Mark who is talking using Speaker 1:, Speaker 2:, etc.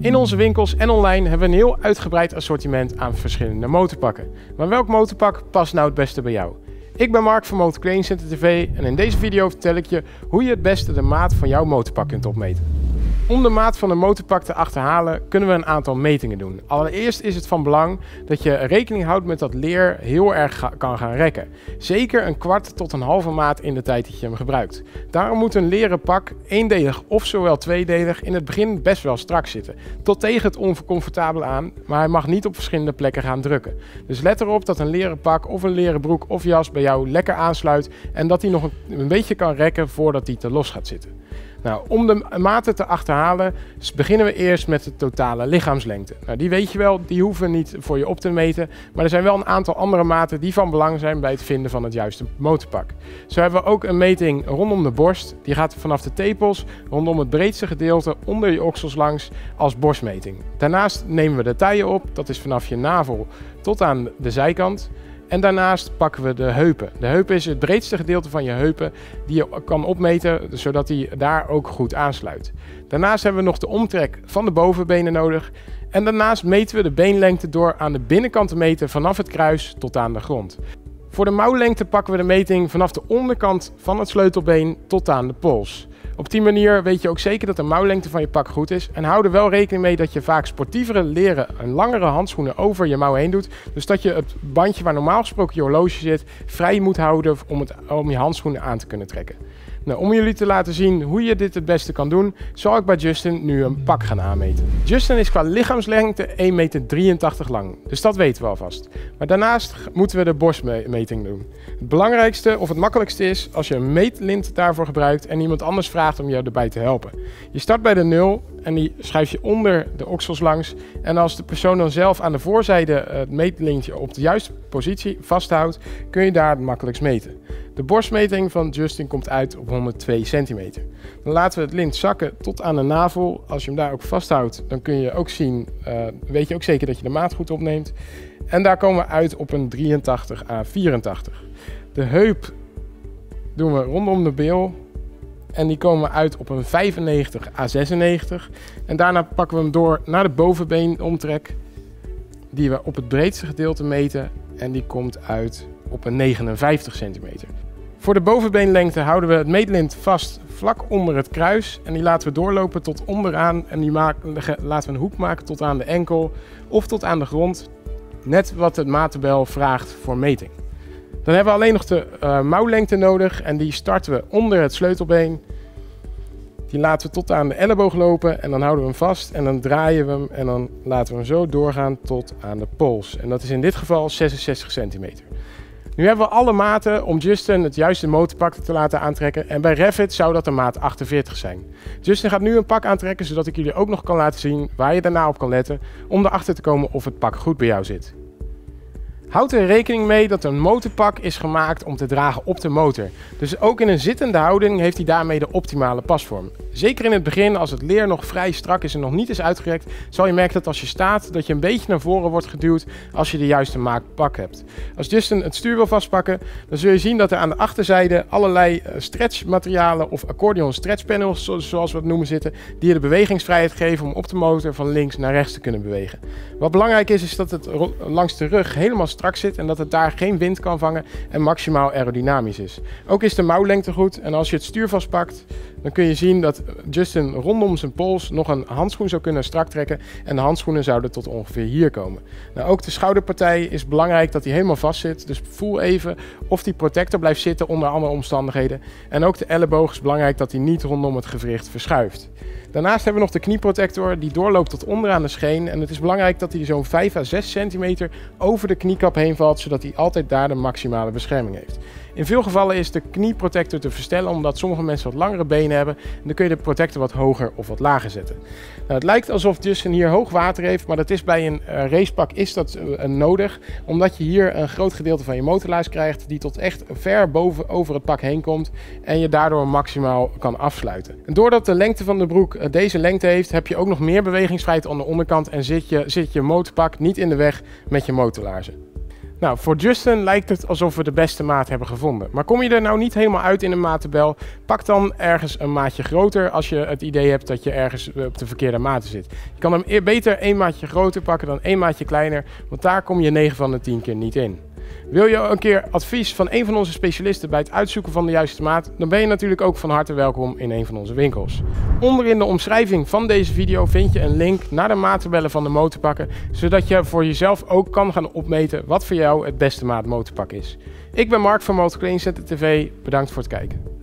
Speaker 1: In onze winkels en online hebben we een heel uitgebreid assortiment aan verschillende motorpakken. Maar welk motorpak past nou het beste bij jou? Ik ben Mark van Motor Clean Center TV en in deze video vertel ik je hoe je het beste de maat van jouw motorpak kunt opmeten. Om de maat van een motorpak te achterhalen kunnen we een aantal metingen doen. Allereerst is het van belang dat je rekening houdt met dat leer heel erg kan gaan rekken. Zeker een kwart tot een halve maat in de tijd dat je hem gebruikt. Daarom moet een leren pak eendelig of zowel tweedelig in het begin best wel strak zitten. Tot tegen het oncomfortabele aan, maar hij mag niet op verschillende plekken gaan drukken. Dus let erop dat een leren pak of een leren broek of jas bij jou lekker aansluit en dat hij nog een, beetje kan rekken voordat hij te los gaat zitten. Nou, om de maten te achterhalen beginnen we eerst met de totale lichaamslengte. Nou, die weet je wel, die hoeven niet voor je op te meten. Maar er zijn wel een aantal andere maten die van belang zijn bij het vinden van het juiste motorpak. Zo hebben we ook een meting rondom de borst. Die gaat vanaf de tepels rondom het breedste gedeelte onder je oksels langs als borstmeting. Daarnaast nemen we de taille op, dat is vanaf je navel tot aan de zijkant. En daarnaast pakken we de heupen. De heupen is het breedste gedeelte van je heupen die je kan opmeten, zodat die daar ook goed aansluit. Daarnaast hebben we nog de omtrek van de bovenbenen nodig. En daarnaast meten we de beenlengte door aan de binnenkant te meten vanaf het kruis tot aan de grond. Voor de mouwlengte pakken we de meting vanaf de onderkant van het sleutelbeen tot aan de pols. Op die manier weet je ook zeker dat de mouwlengte van je pak goed is. En hou er wel rekening mee dat je vaak sportievere leren en langere handschoenen over je mouw heen doet. Dus dat je het bandje waar normaal gesproken je horloge zit vrij moet houden om, het, om je handschoenen aan te kunnen trekken. Nou, om jullie te laten zien hoe je dit het beste kan doen, zal ik bij Justin nu een pak gaan aanmeten. Justin is qua lichaamslengte 1,83 meter lang, dus dat weten we alvast. Maar daarnaast moeten we de borstmeting doen. Het belangrijkste of het makkelijkste is als je een meetlint daarvoor gebruikt en iemand anders vraagt om jou erbij te helpen. Je start bij de 0 en die schuif je onder de oksels langs. En als de persoon dan zelf aan de voorzijde het meetlintje op de juiste positie vasthoudt, kun je daar het makkelijkst meten. De borstmeting van Justin komt uit op 102 centimeter. Dan laten we het lint zakken tot aan de navel. Als je hem daar ook vasthoudt, dan kun je ook zien, uh, weet je ook zeker dat je de maat goed opneemt. En daar komen we uit op een 83 à 84. De heup doen we rondom de bil. En die komen uit op een 95 à 96. En daarna pakken we hem door naar de bovenbeenomtrek. Die we op het breedste gedeelte meten. En die komt uit op een 59 centimeter. Voor de bovenbeenlengte houden we het meetlint vast vlak onder het kruis. En die laten we doorlopen tot onderaan. En die maken, laten we een hoek maken tot aan de enkel of tot aan de grond. Net wat de maattabel vraagt voor meting. Dan hebben we alleen nog de uh, mouwlengte nodig. En die starten we onder het sleutelbeen. Die laten we tot aan de elleboog lopen en dan houden we hem vast en dan draaien we hem en dan laten we hem zo doorgaan tot aan de pols. En dat is in dit geval 66 centimeter. Nu hebben we alle maten om Justin het juiste motorpak te laten aantrekken. En bij Revit zou dat een maat 48 zijn. Justin gaat nu een pak aantrekken, zodat ik jullie ook nog kan laten zien waar je daarna op kan letten. Om erachter te komen of het pak goed bij jou zit. Houd er rekening mee dat een motorpak is gemaakt om te dragen op de motor. Dus ook in een zittende houding heeft hij daarmee de optimale pasvorm. Zeker in het begin, als het leer nog vrij strak is en nog niet is uitgerekt, zal je merken dat als je staat, dat je een beetje naar voren wordt geduwd als je de juiste maak pak hebt. Als Justin het stuur wil vastpakken, dan zul je zien dat er aan de achterzijde allerlei eh, stretchmaterialen of accordeon stretchpanels, zoals we het noemen, zitten, die je de bewegingsvrijheid geven om op de motor van links naar rechts te kunnen bewegen. Wat belangrijk is, is dat het langs de rug helemaal strak zit en dat het daar geen wind kan vangen en maximaal aerodynamisch is. Ook is de mouwlengte goed en als je het stuur vastpakt, dan kun je zien dat Justin rondom zijn pols nog een handschoen zou kunnen strak trekken en de handschoenen zouden tot ongeveer hier komen. Nou, ook de schouderpartij is belangrijk dat die helemaal vast zit, dus voel even of die protector blijft zitten onder andere omstandigheden. En ook de elleboog is belangrijk dat die niet rondom het gewricht verschuift. Daarnaast hebben we nog de knieprotector die doorloopt tot onderaan de scheen. En het is belangrijk dat hij zo'n 5 à 6 centimeter over de kniekap heen valt, zodat hij altijd daar de maximale bescherming heeft. In veel gevallen is de knieprotector te verstellen omdat sommige mensen wat langere benen hebben. En dan kun je de protector wat hoger of wat lager zetten. Nou, het lijkt alsof Justin hier hoog water heeft, maar dat is bij een uh, racepak is dat uh, nodig. Omdat je hier een groot gedeelte van je motorluis krijgt die tot echt ver boven over het pak heen komt. En je daardoor maximaal kan afsluiten. En doordat de lengte van de broek uh, deze lengte heeft, heb je ook nog meer bewegingsvrijheid aan de onderkant. En zit je, zit je motorpak niet in de weg met je motorlaarzen. Nou, voor Justin lijkt het alsof we de beste maat hebben gevonden. Maar kom je er nou niet helemaal uit in een matenbel, pak dan ergens een maatje groter als je het idee hebt dat je ergens op de verkeerde maten zit. Je kan hem e- beter één maatje groter pakken dan één maatje kleiner, want daar kom je 9 van de 10 keer niet in. Wil je een keer advies van een van onze specialisten bij het uitzoeken van de juiste maat? Dan ben je natuurlijk ook van harte welkom in een van onze winkels. Onder in de omschrijving van deze video vind je een link naar de maattabellen van de motorpakken, zodat je voor jezelf ook kan gaan opmeten wat voor jou het beste maat motorpak is. Ik ben Mark van Motor Center TV. Bedankt voor het kijken.